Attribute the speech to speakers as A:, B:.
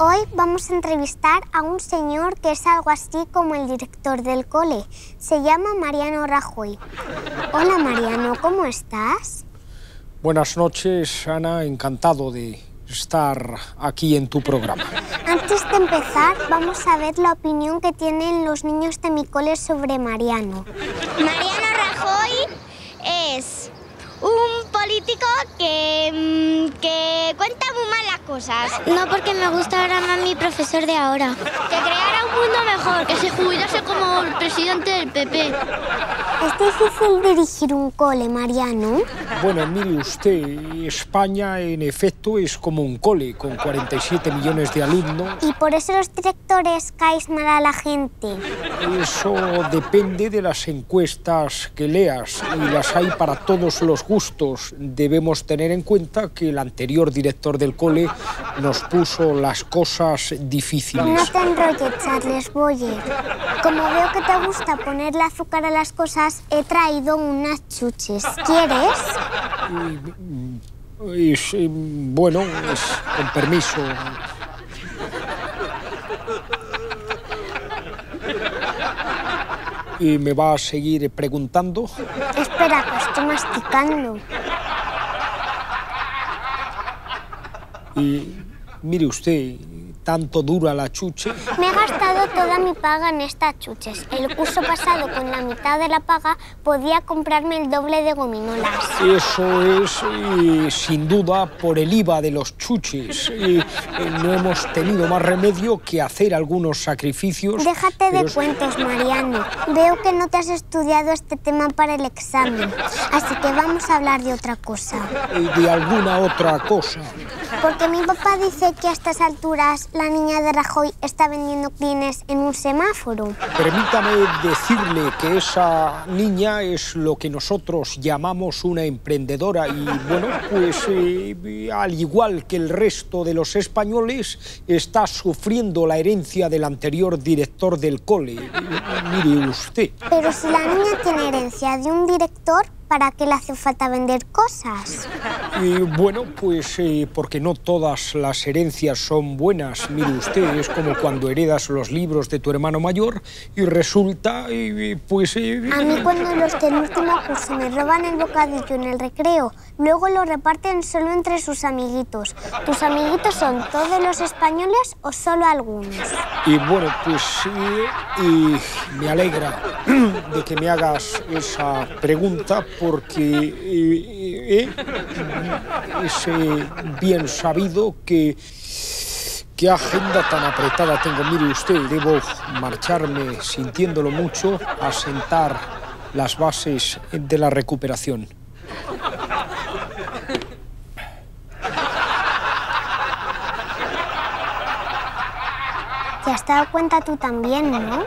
A: Hoy vamos a entrevistar a un señor que es algo así como el director del cole. Se llama Mariano Rajoy. Hola Mariano, ¿cómo estás?
B: Buenas noches, Ana. Encantado de estar aquí en tu programa.
A: Antes de empezar, vamos a ver la opinión que tienen los niños de mi cole sobre Mariano.
C: Mariano Rajoy es un político que, mm, que cuenta muy mal las cosas.
D: No porque me gusta ahora más mi profesor de ahora.
C: Que creara un mundo mejor, que se jubilase como el presidente del PP.
A: ¿Es difícil dirigir un cole, Mariano?
B: Bueno, mire usted, España en efecto es como un cole con 47 millones de alumnos.
A: Y por eso los directores caes mal a la gente.
B: Eso depende de las encuestas que leas y las hay para todos los gustos. Debemos tener en cuenta que el anterior director del cole nos puso las cosas difíciles.
A: No te enrolles, Charles Boyer. Como veo que te gusta ponerle azúcar a las cosas, he traído unas chuches. ¿Quieres?
B: Y, bueno, es, con permiso. ¿Y me va a seguir preguntando?
A: Espera, que estoy masticando.
B: Y mire usted, tanto dura la chuche.
A: Me he gastado toda mi paga en estas chuches. El curso pasado, con la mitad de la paga, podía comprarme el doble de gominolas.
B: Eso es, eh, sin duda, por el IVA de los chuches. Eh, eh, no hemos tenido más remedio que hacer algunos sacrificios.
A: Déjate de
B: es-
A: cuentos, Mariano. Veo que no te has estudiado este tema para el examen. Así que vamos a hablar de otra cosa.
B: de alguna otra cosa.
A: Porque mi papá dice que a estas alturas la niña de Rajoy está vendiendo clines en un semáforo.
B: Permítame decirle que esa niña es lo que nosotros llamamos una emprendedora y bueno, pues eh, al igual que el resto de los españoles está sufriendo la herencia del anterior director del cole. Mire usted.
A: Pero si la niña tiene herencia de un director, ¿para qué le hace falta vender cosas?
B: Y bueno, pues eh, porque no todas las herencias son buenas. Mire usted, es como cuando heredas los libros de tu hermano mayor y resulta, eh, pues... eh,
A: A mí cuando los del último curso me roban el bocadillo en el recreo, luego lo reparten solo entre sus amiguitos. ¿Tus amiguitos son todos los españoles o solo algunos?
B: Y bueno, pues eh, y me alegra de que me hagas esa pregunta porque es bien sabido que qué agenda tan apretada tengo. Mire usted, debo marcharme sintiéndolo mucho a sentar las bases de la recuperación.
A: Te has dado cuenta tú también, ¿no?